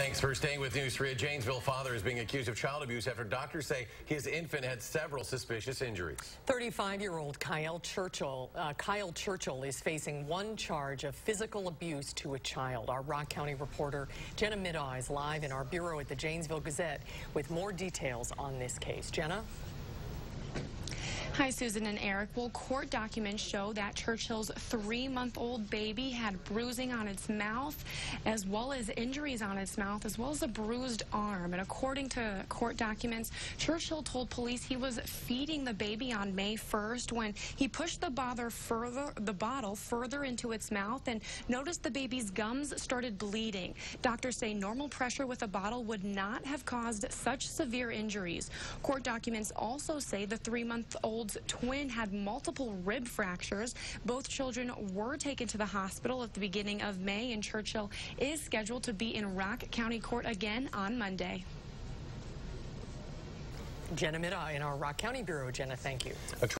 Thanks for staying with News 3. A Janesville father is being accused of child abuse after doctors say his infant had several suspicious injuries. 35-year-old Kyle Churchill, uh, Kyle Churchill is facing one charge of physical abuse to a child. Our Rock County reporter Jenna Middaugh is live in our bureau at the Janesville Gazette with more details on this case. Jenna? Hi, Susan and Eric. Well, court documents show that Churchill's three-month-old baby had bruising on its mouth, as well as injuries on its mouth, as well as a bruised arm. And according to court documents, Churchill told police he was feeding the baby on May 1st when he pushed the further, the bottle further into its mouth and noticed the baby's gums started bleeding. Doctors say normal pressure with a bottle would not have caused such severe injuries. Court documents also say the three-month-old twin had multiple rib fractures. Both children were taken to the hospital at the beginning of May, and Churchill is scheduled to be in Rock County Court again on Monday. Jenna Middaugh in our Rock County Bureau. Jenna, thank you.